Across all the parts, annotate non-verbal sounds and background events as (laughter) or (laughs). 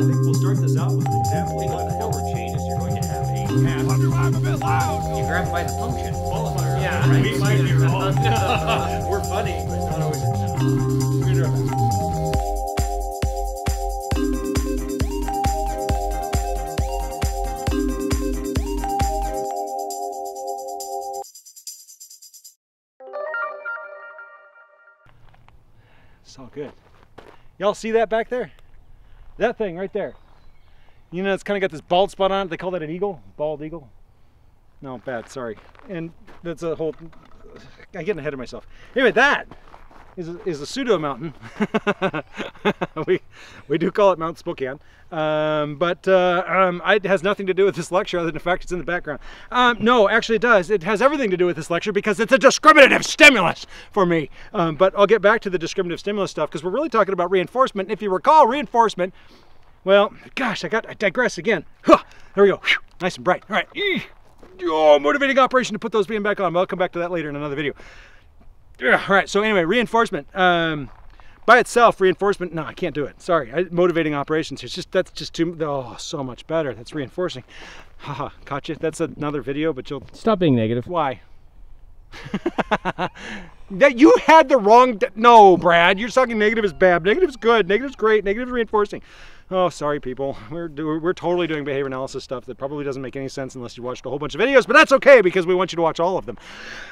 think we'll start this out with an example of what number changes, you're going to have a path. Underline a bit loud. You grab it by the function. Yeah, right. we might be wrong. (laughs) We're funny, but not always. We're gonna do our best. It's all good. Y'all see that back there? That thing right there. You know, it's kind of got this bald spot on it. They call that an eagle, bald eagle. No, bad. Sorry. And that's a whole. I'm getting ahead of myself. Anyway, that is a, is a pseudo mountain. (laughs) we we do call it Mount Spokane, um, but uh, um, it has nothing to do with this lecture other than the fact it's in the background. Um, no, actually, it does. It has everything to do with this lecture because it's a discriminative stimulus for me. Um, but I'll get back to the discriminative stimulus stuff because we're really talking about reinforcement. If you recall, reinforcement. Well, gosh, I got I digress again. Huh, there we go. Whew, nice and bright. All right. Oh, motivating operation to put those being back on. I'll come back to that later in another video. Yeah, all right. So anyway, reinforcement. Um, by itself, reinforcement. No, I can't do it. Sorry. I, motivating operations. It's just that's just too. Oh, so much better. That's reinforcing. Haha, caught you. That's another video, but you'll. Stop being negative. Why? (laughs) that you had the wrong. no, Brad. You're talking negative is bad. Negative is good. Negative is great. Negative is reinforcing. Oh, sorry, people. (laughs) We're we're totally doing behavior analysis stuff that probably doesn't make any sense unless you watched a whole bunch of videos. But that's okay because we want you to watch all of them.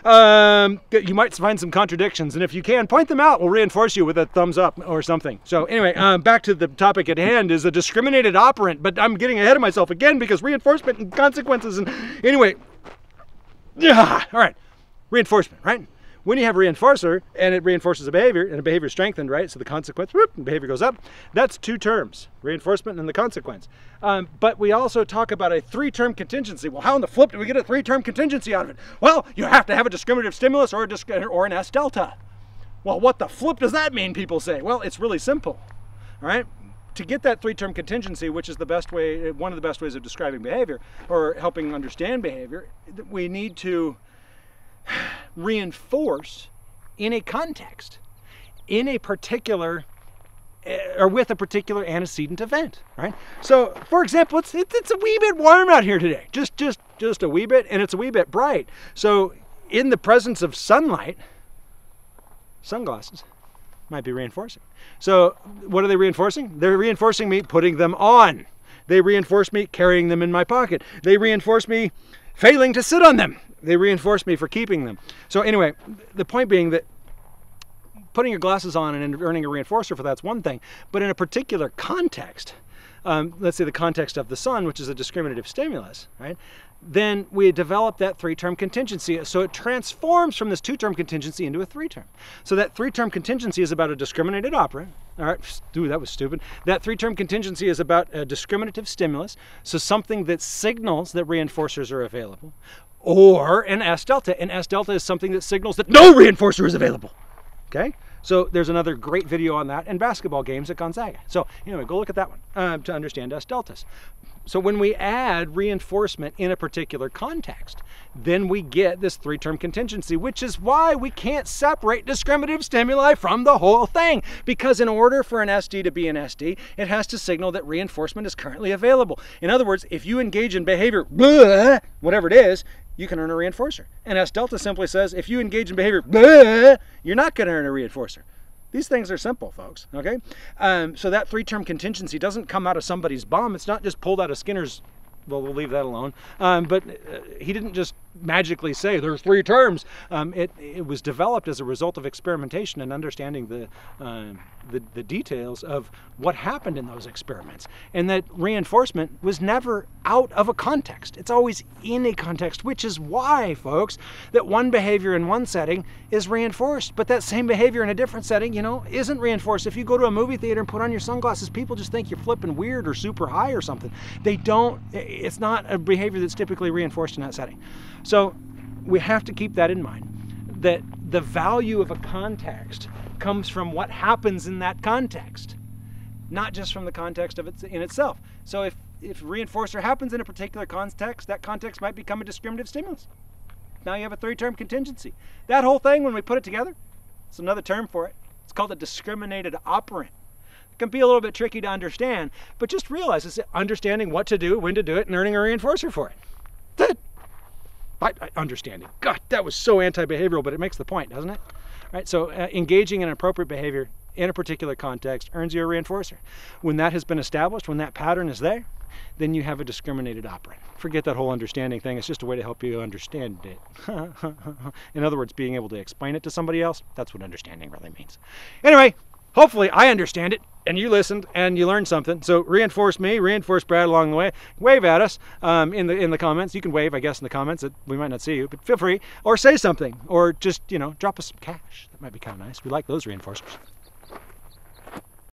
Um, you might find some contradictions, and if you can, point them out. We'll reinforce you with a thumbs up or something. So anyway, um, back to the topic at hand is a discriminated operant. But I'm getting ahead of myself again because reinforcement and consequences. And anyway, yeah. All right. Reinforcement, right? When you have a reinforcer and it reinforces a behavior and a behavior is strengthened, right? So the consequence, whoop, behavior goes up. That's two terms, reinforcement and the consequence. Um, but we also talk about a three-term contingency. Well, how in the flip do we get a three-term contingency out of it? Well, you have to have a discriminative stimulus or, disc- or an S delta. Well, what the flip does that mean, people say? Well, it's really simple, all right? To get that three-term contingency, which is the best way, one of the best ways of describing behavior or helping understand behavior, we need to reinforce in a context, in a particular eh, or with a particular antecedent event, right? So, for example, it's, it's it's a wee bit warm out here today, just just just a wee bit, and it's a wee bit bright. So, in the presence of sunlight, sunglasses might be reinforcing. So, what are they reinforcing? They're reinforcing me putting them on. They reinforce me carrying them in my pocket. They reinforce me failing to sit on them. They reinforce me for keeping them. So, anyway, the point being that putting your glasses on and earning a reinforcer for that's one thing, but in a particular context, um, let's say the context of the sun, which is a discriminative stimulus, right? Then we develop that three-term contingency. So it transforms from this two-term contingency into a three-term. So that three-term contingency is about a discriminated operant. All right, dude, that was stupid. That three-term contingency is about a discriminative stimulus. So something that signals that reinforcers are available, or an S delta. And S delta is something that signals that no reinforcer is available. Okay, so there's another great video on that and basketball games at Gonzaga. So anyway, go look at that one um, to understand S deltas. So when we add reinforcement in a particular context, then we get this three-term contingency, which is why we can't separate discriminative stimuli from the whole thing. Because in order for an SD to be an SD, it has to signal that reinforcement is currently available. In other words, if you engage in behavior, blah, whatever it is, you can earn a reinforcer. And S delta simply says if you engage in behavior, blah, you're not going to earn a reinforcer. These things are simple, folks. Okay, um, so that three-term contingency doesn't come out of somebody's bomb. It's not just pulled out of Skinner's. Well, we'll leave that alone. Um, but uh, he didn't just magically say there's three terms. Um, it it was developed as a result of experimentation and understanding the, um the the details of what happened in those experiments, and that reinforcement was never out of a context. It's always in a context, which is why, folks, that one behavior in one setting is reinforced, but that same behavior in a different setting, you know, isn't reinforced. If you go to a movie theater and put on your sunglasses, people just think you're flipping weird or super high or something. They don't. It's not a behavior that's typically reinforced in that setting. So we have to keep that in mind. That the value of a context comes from what happens in that context not just from the context of it in itself. So if, if reinforcer happens in a particular context, that context might become a discriminative stimulus. Now you have a three-term contingency. That whole thing, when we put it together, it's another term for it. It's called a discriminated operant. It can be a little bit tricky to understand, but just realize it's understanding what to do, when to do it, and earning a reinforcer for it. I, I, understanding. God, that was so anti-behavioral, but it makes the point, doesn't it? Right. So uh, engaging in appropriate behavior in a particular context earns you a reinforcer. When that has been established, when that pattern is there, then you have a discriminated operant. Forget that whole understanding thing. It's just a way to help you understand it. (laughs) in other words, being able to explain it to somebody else, that's what understanding really means. Anyway, hopefully I understand it and you listened and you learned something. So reinforce me, reinforce Brad along the way. Wave at us um, in the in the comments. You can wave, I guess, in the comments. That we might not see you, but feel free. Or say something, or just you know drop us some cash. That might be kind of nice. We like those reinforcers.